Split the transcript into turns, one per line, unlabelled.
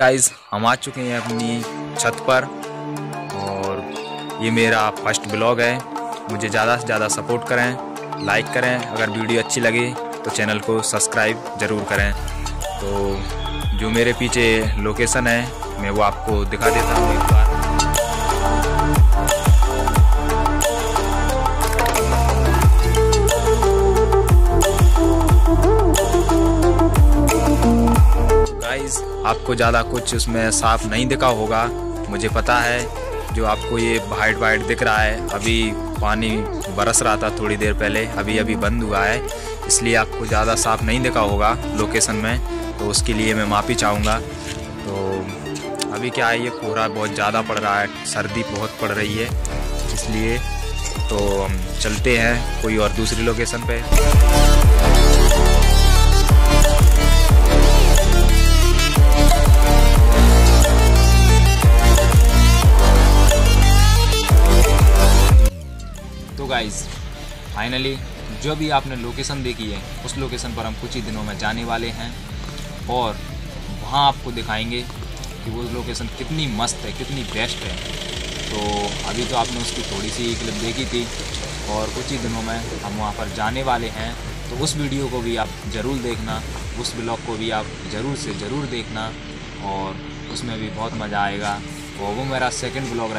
Guys हम आ चुके हैं अपनी छत पर और ये मेरा फ़र्स्ट ब्लॉग है। मुझे ज़्यादा से ज़्यादा सपोर्ट करें, लाइक करें। अगर वीडियो अच्छी लगे तो चैनल को सब्सक्राइब ज़रूर करें। तो जो मेरे पीछे लोकेशन है, मैं वो आपको दिखा देता हूँ एक बार। गाइस आपको ज़्यादा कुछ उसमें साफ़ नहीं दिखा होगा। मुझे पता है जो आपको ये वाइट वाइट दिख रहा है, अभी पानी बरस रहा था थोड़ी देर पहले, अभी अभी बंद हुआ है, इसलिए आपको ज़्यादा साफ़ नहीं दिखा होगा लोकेशन में तो उसके लिए मैं माफ़ी चाहूँगा। तो अभी क्या है, ये कोहरा बहुत ज़्यादा पड़ रहा है, सर्दी बहुत पड़ रही है, इसलिए तो हम चलते हैं कोई और दूसरी लोकेशन पे। गाइस फाइनली जो भी आपने लोकेशन देखी है, उस लोकेशन पर हम कुछ ही दिनों में जाने वाले हैं और वहाँ आपको दिखाएँगे कि वो लोकेशन कितनी मस्त है, कितनी बेस्ट है। तो अभी तो आपने उसकी थोड़ी सी क्लिप देखी थी और कुछ ही दिनों में हम वहाँ पर जाने वाले हैं। तो उस वीडियो को भी आप ज़रूर देखना, उस ब्लॉग को भी आप ज़रूर से ज़रूर देखना और उसमें भी बहुत मज़ा आएगा। और वो मेरा सेकंड ब्लॉग